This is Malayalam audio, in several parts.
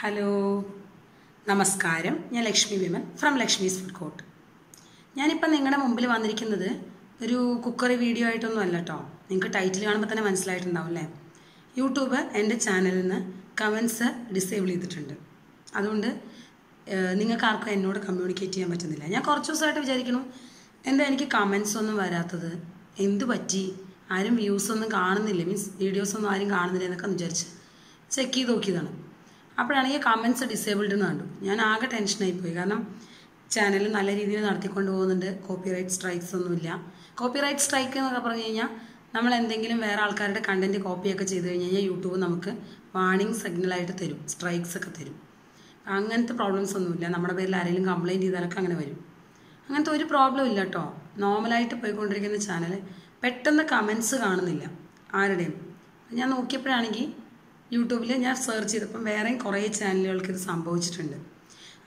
ഹലോ. നമസ്കാരം. ഞാൻ Lakshmi women from Lakshmi's food court ഞാനിപ്പോൾ നിങ്ങളുടെ മുമ്പിൽ വന്നിരിക്കുന്നത് ഒരു കുക്കറി വീഡിയോ ആയിട്ടൊന്നും അല്ല കേട്ടോ നിങ്ങൾക്ക് ടൈറ്റിൽ കാണുമ്പോൾ തന്നെ മനസ്സിലായിട്ടുണ്ടാവും അല്ലേ യൂട്യൂബ് എന്റെ ചാനലിൽ നിന്ന് കമൻസ് ഡിസേബിൾ ചെയ്തിട്ടുണ്ട്. അതുകൊണ്ട് നിങ്ങൾക്ക് ആർക്കും എന്നോട് കമ്മ്യൂണിക്കേറ്റ് ചെയ്യാൻ പറ്റുന്നില്ല. ഞാൻ കുറച്ച് ദിവസമായിട്ട് വിചാരിക്കുന്നു എന്താ എനിക്ക് കമൻസ് ഒന്നും വരാത്തത്? എന്ത് പറ്റി? ആരും വ്യൂസ് ഒന്നും കാണുന്നില്ല? മീൻസ് വീഡിയോസ് ഒന്നും ആരും കാണുന്നില്ല എന്നൊക്കെ വിചാരിച്ച് ചെക്ക് ചെയ്ത് നോക്കിയതാണ്. അപ്പോഴാണ് ഈ കമൻസ് ഡിസേബിൾഡ് എന്ന് കണ്ടു. ഞാൻ ആകെ ടെൻഷനായി പോയി. കാരണം ചാനൽ നല്ല രീതിയിൽ നടത്തിക്കൊണ്ട് പോകുന്നുണ്ട്. കോപ്പിറൈറ്റ് സ്ട്രൈക്സ് ഒന്നുമില്ല കോപ്പിറൈറ്റ് സ്ട്രൈക്ക് എന്നൊക്കെ പറഞ്ഞു കഴിഞ്ഞാൽ നമ്മൾ എന്തെങ്കിലും വേറെ ആൾക്കാരുടെ കണ്ടന്റ് കോപ്പിയൊക്കെ ചെയ്ത് കഴിഞ്ഞ് കഴിഞ്ഞാൽ യൂട്യൂബ് നമുക്ക് വാണിംഗ് സിഗ്നലായിട്ട് തരും. സ്ട്രൈക്സ് ഒക്കെ തരും. അങ്ങനത്തെ പ്രോബ്ലംസ് ഒന്നുമില്ല നമ്മുടെ പേരിൽ ആരെങ്കിലും കംപ്ലൈന്റ് ചെയ്താലൊക്കെ അങ്ങനെ വരും. അങ്ങനത്തെ ഒരു പ്രോബ്ലം ഇല്ല കേട്ടോ നോർമലായിട്ട് പോയിക്കൊണ്ടിരിക്കുന്ന ചാനൽ പെട്ടെന്ന് കമൻസ് കാണുന്നില്ല. ആരുടെയും. ഞാൻ നോക്കിയപ്പോഴാണെങ്കിൽ യൂട്യൂബിൽ ഞാൻ സെർച്ച് ചെയ്തപ്പം വേറെയും കുറേ ചാനലുകൾക്ക് ഇത് സംഭവിച്ചിട്ടുണ്ട്.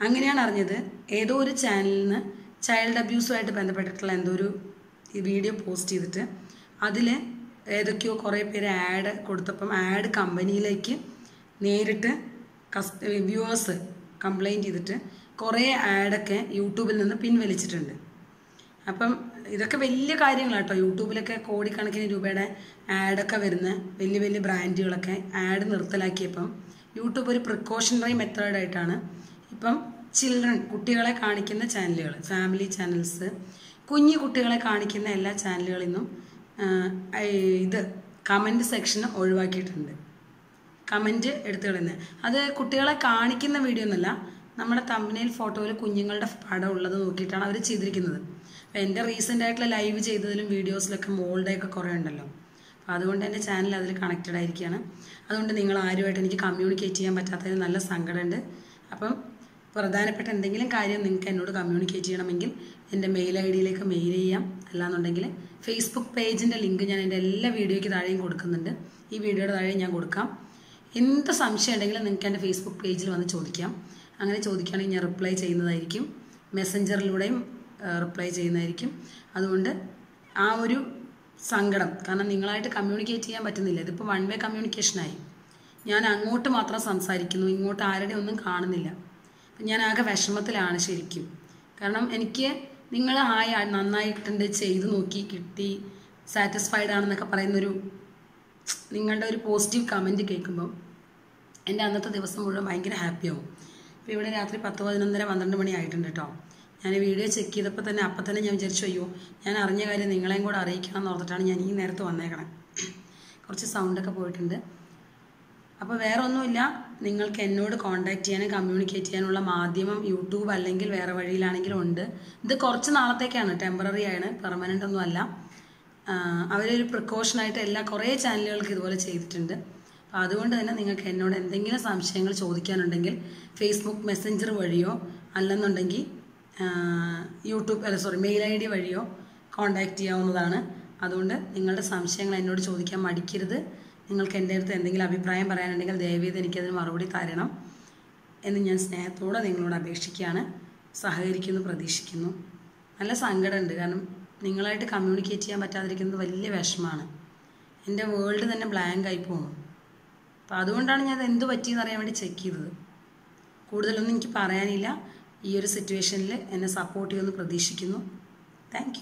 അങ്ങനെയാണ് അറിഞ്ഞത് ഏതോ ഒരു ചാനലിൽ നിന്ന് ചൈൽഡ് അബ്യൂസുമായിട്ട് ബന്ധപ്പെട്ടിട്ടുള്ള എന്തോ ഒരു വീഡിയോ പോസ്റ്റ് ചെയ്തിട്ട് അതിൽ ഏതൊക്കെയോ കുറേ പേര് ആഡ് കൊടുത്തപ്പം ആഡ് കമ്പനിയിലേക്ക് നേരിട്ട് കസ് വ്യൂവേഴ്സ് കംപ്ലൈന്റ് ചെയ്തിട്ട് കുറേ ആഡൊക്കെ യൂട്യൂബിൽ നിന്ന് പിൻവലിച്ചിട്ടുണ്ട്. അപ്പം ഇതൊക്കെ വലിയ കാര്യങ്ങളാണ് കേട്ടോ. യൂട്യൂബിലൊക്കെ കോടിക്കണക്കിന് രൂപയുടെ ആഡൊക്കെ വരുന്ന വലിയ വലിയ ബ്രാൻഡുകളൊക്കെ ആഡ് നിർത്തലാക്കിയപ്പം യൂട്യൂബ് ഒരു പ്രിക്കോഷണറി മെത്തേഡായിട്ടാണ് ഇപ്പം ചിൽഡ്രൻ കുട്ടികളെ കാണിക്കുന്ന ചാനലുകൾ ഫാമിലി ചാനൽസ് കുഞ്ഞു കുട്ടികളെ കാണിക്കുന്ന എല്ലാ ചാനലുകളിൽ നിന്നും ഇത് കമന്റ് സെക്ഷൻ ഒഴിവാക്കിയിട്ടുണ്ട്. കമന്റ് എടുത്തു കളയുന്നത് അത് കുട്ടികളെ കാണിക്കുന്ന വീഡിയോ ഒന്നല്ല നമ്മുടെ തമ്പനയിൽ ഫോട്ടോയിൽ കുഞ്ഞുങ്ങളുടെ പടം ഉള്ളത് നോക്കിയിട്ടാണ് അവർ ചെയ്തിരിക്കുന്നത്. അപ്പോൾ എന്റെ റീസെന്റ് ആയിട്ടുള്ള ലൈവ് ചെയ്തതിലും വീഡിയോസിലൊക്കെ മോളുടെ ഒക്കെ കുറേ ഉണ്ടല്ലോ. അപ്പോൾ അതുകൊണ്ട് എന്റെ ചാനൽ അതിൽ കണക്റ്റഡ് ആയിരിക്കുകയാണ്. അതുകൊണ്ട് നിങ്ങൾ ആരുമായിട്ട് എനിക്ക് കമ്മ്യൂണിക്കേറ്റ് ചെയ്യാൻ പറ്റാത്തതിന് നല്ല സങ്കടമുണ്ട്. അപ്പം പ്രധാനപ്പെട്ട എന്തെങ്കിലും കാര്യം നിങ്ങൾക്ക് എന്നോട് കമ്മ്യൂണിക്കേറ്റ് ചെയ്യണമെങ്കിൽ എന്റെ മെയിൽ ഐ ഡിയിലേക്ക് മെയിൽ ചെയ്യാം. അല്ലാന്നുണ്ടെങ്കിൽ ഫേസ്ബുക്ക് പേജിന്റെ ലിങ്ക് ഞാൻ എന്റെ എല്ലാ വീഡിയോയ്ക്ക് താഴെയും കൊടുക്കുന്നുണ്ട്. ഈ വീഡിയോയുടെ താഴെ ഞാൻ കൊടുക്കാം. എന്ത് സംശയം ഉണ്ടെങ്കിലും നിങ്ങൾക്ക് എന്റെ ഫേസ്ബുക്ക് പേജിൽ വന്ന് ചോദിക്കാം. അങ്ങനെ ചോദിക്കുകയാണെങ്കിൽ ഞാൻ റിപ്ലൈ ചെയ്യുന്നതായിരിക്കും. മെസ്സഞ്ചറിലൂടെയും റിപ്ലൈ ചെയ്യുന്നതായിരിക്കും. അതുകൊണ്ട് ആ ഒരു സങ്കടം കാരണം നിങ്ങളായിട്ട് കമ്മ്യൂണിക്കേറ്റ് ചെയ്യാൻ പറ്റുന്നില്ല. ഇതിപ്പോൾ വൺ വേ കമ്മ്യൂണിക്കേഷനായി ഞാൻ അങ്ങോട്ട് മാത്രം സംസാരിക്കുന്നു ഇങ്ങോട്ട് ആരുടെ ഒന്നും കാണുന്നില്ല. ഞാൻ ആകെ വിഷമത്തിലാണ് ശരിക്കും. കാരണം എനിക്ക് നിങ്ങൾ ഹായ് നന്നായിട്ടുണ്ട് ചെയ്തു നോക്കി കിട്ടി സാറ്റിസ്ഫൈഡ് ആണെന്നൊക്കെ പറയുന്നൊരു നിങ്ങളുടെ ഒരു പോസിറ്റീവ് കമന്റ് കേൾക്കുമ്പോൾ എന്റെ അന്നത്തെ ദിവസം മുഴുവൻ ഭയങ്കര ഹാപ്പിയാവും ഇപ്പോൾ ഇവിടെ രാത്രി പത്ത് പതിനൊന്നര പന്ത്രണ്ട് മണി ആയിട്ടുണ്ട് കേട്ടോ. ഞാൻ വീഡിയോ ചെക്ക് ചെയ്തപ്പോൾ തന്നെ അപ്പം തന്നെ ഞാൻ വിചാരിച്ചു അയ്യോ ഞാൻ അറിഞ്ഞ കാര്യം നിങ്ങളെയും കൂടെ അറിയിക്കണം എന്ന് ഓർത്തിട്ടാണ് ഞാൻ ഈ നേരത്ത് വന്നേക്കണം. കുറച്ച് സൗണ്ടൊക്കെ പോയിട്ടുണ്ട്. അപ്പോൾ വേറെ ഒന്നുമില്ല. നിങ്ങൾക്ക് എന്നോട് കോൺടാക്ട് ചെയ്യാനും കമ്മ്യൂണിക്കേറ്റ് ചെയ്യാനുള്ള മാധ്യമം യൂട്യൂബ് അല്ലെങ്കിൽ വേറെ വഴിയിലാണെങ്കിലും ഉണ്ട്. ഇത് കുറച്ച് നാളത്തേക്കാണ്. ടെമ്പററി ആണ്. പെർമനന്റ് ഒന്നും അല്ല ആഹ് അവരൊരു പ്രിക്കോഷനായിട്ട് എല്ലാ കുറേ ചാനലുകൾക്ക് ഇതുപോലെ ചെയ്തിട്ടുണ്ട്. അപ്പോൾ അതുകൊണ്ട് തന്നെ നിങ്ങൾക്ക് എന്നോട് എന്തെങ്കിലും സംശയങ്ങൾ ചോദിക്കാനുണ്ടെങ്കിൽ ഫേസ്ബുക്ക് മെസ്സഞ്ചർ വഴിയോ അല്ലെന്നുണ്ടെങ്കിൽ യൂട്യൂബ് അല്ല സോറി മെയിൽ ഐ ഡി വഴിയോ കോൺടാക്റ്റ് ചെയ്യാവുന്നതാണ്. അതുകൊണ്ട് നിങ്ങളുടെ സംശയങ്ങൾ എന്നോട് ചോദിക്കാൻ മടിക്കരുത്. നിങ്ങൾക്ക് എന്റെ അടുത്ത് എന്തെങ്കിലും അഭിപ്രായം പറയാനുണ്ടെങ്കിൽ ദയവേത് എനിക്കതിന് മറുപടി തരണം എന്ന് ഞാൻ സ്നേഹത്തോടെ നിങ്ങളോട് അപേക്ഷിക്കുകയാണ്. സഹകരിക്കുന്നു പ്രതീക്ഷിക്കുന്നു. നല്ല സങ്കടമുണ്ട്. കാരണം നിങ്ങളായിട്ട് കമ്മ്യൂണിക്കേറ്റ് ചെയ്യാൻ പറ്റാതിരിക്കുന്നത് വലിയ വിഷമമാണ്. എന്റെ വേൾഡ് തന്നെ ബ്ലാങ്ക് ആയി പോകുന്നു. അപ്പോൾ അതുകൊണ്ടാണ് ഞാൻ എന്ത് പറ്റിയെന്ന് അറിയാൻ വേണ്ടി ചെക്ക് ചെയ്തത്. കൂടുതലൊന്നും എനിക്ക് പറയാനില്ല. ഈ ഒരു സിറ്റുവേഷനിൽ എന്നെ സപ്പോർട്ട് ചെയ്യുമെന്ന് പ്രതീക്ഷിക്കുന്നു. താങ്ക്